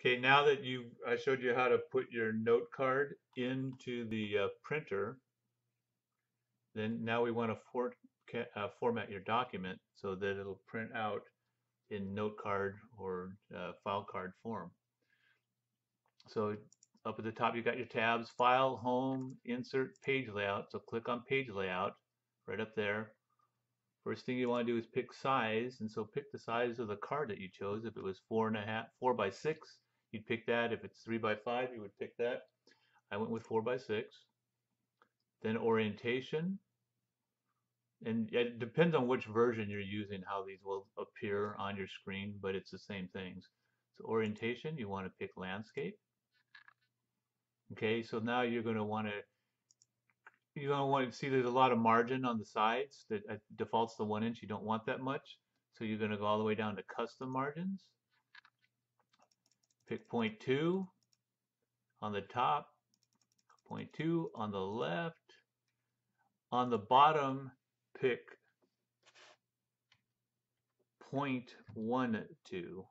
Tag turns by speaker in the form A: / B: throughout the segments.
A: Okay, now that you, I showed you how to put your note card into the uh, printer, then now we want to for, uh, format your document so that it'll print out in note card or uh, file card form. So up at the top you've got your tabs, File, Home, Insert, Page Layout. So click on Page Layout right up there. First thing you want to do is pick size, and so pick the size of the card that you chose. If it was four and a half, four by six, you'd pick that. If it's three by five, you would pick that. I went with four by six. Then orientation, and it depends on which version you're using, how these will appear on your screen, but it's the same things. So orientation, you want to pick landscape. Okay, so now you're going to want to you're going to want to see there's a lot of margin on the sides that uh, defaults to one inch. You don't want that much. So you're going to go all the way down to custom margins. Pick point two on the top, point two on the left. On the bottom, pick point one two.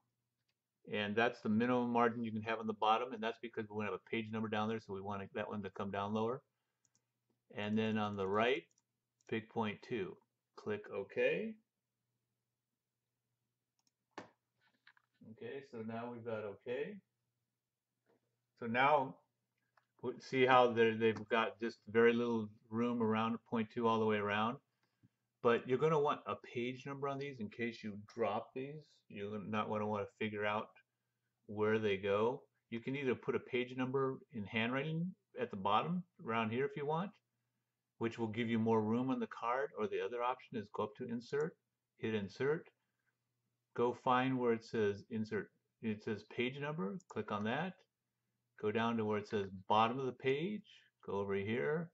A: And that's the minimum margin you can have on the bottom and that's because we want to have a page number down there so we want that one to come down lower. And then on the right pick point two. Click OK okay so now we've got OK so now see how they've got just very little room around point two all the way around? But you're going to want a page number on these in case you drop these. You're not going to want to figure out where they go. You can either put a page number in handwriting at the bottom around here if you want, which will give you more room on the card, or the other option is go up to insert, hit insert, go find where it says insert, it says page number, click on that, go down to where it says bottom of the page, go over here,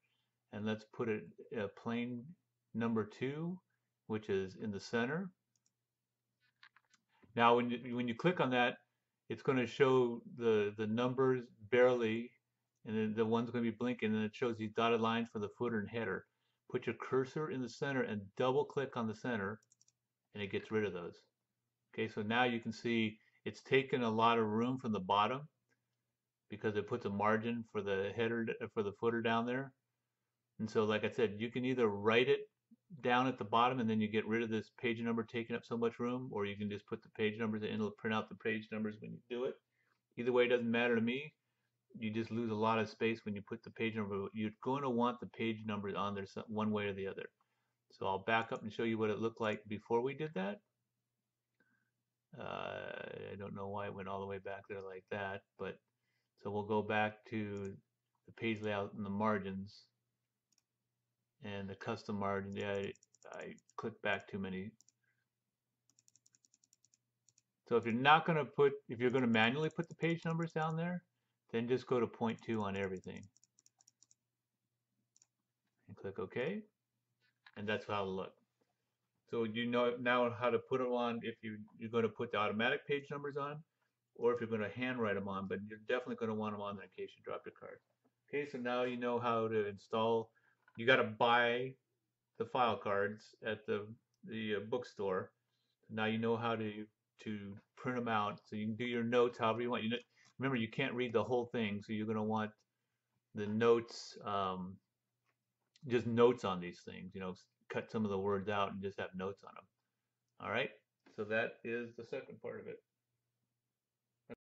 A: and let's put it a plain number two, which is in the center. Now when you, when you click on that, it's going to show the, the numbers barely, and then the one's going to be blinking, and it shows these dotted lines for the footer and header. Put your cursor in the center and double click on the center, and it gets rid of those. Okay, so now you can see it's taken a lot of room from the bottom because it puts a margin for the header for the footer down there. And so, like I said, you can either write it down at the bottom and then you get rid of this page number taking up so much room or you can just put the page numbers in it'll print out the page numbers when you do it. Either way it doesn't matter to me. You just lose a lot of space when you put the page number you're going to want the page numbers on there one way or the other. So I'll back up and show you what it looked like before we did that uh, I don't know why it went all the way back there like that but so we'll go back to the page layout and the margins and the custom margin, yeah, I, I clicked back too many. So if you're not going to put, if you're going to manually put the page numbers down there, then just go to point two on everything. And click OK. And that's how it'll look. So you know now how to put them on if you, you're going to put the automatic page numbers on, or if you're going to handwrite them on, but you're definitely going to want them on in case you drop your card. Okay, so now you know how to install you got to buy the file cards at the the uh, bookstore. Now you know how to to print them out, so you can do your notes however you want. You know, remember, you can't read the whole thing, so you're going to want the notes, um, just notes on these things. You know, cut some of the words out and just have notes on them. All right. So that is the second part of it.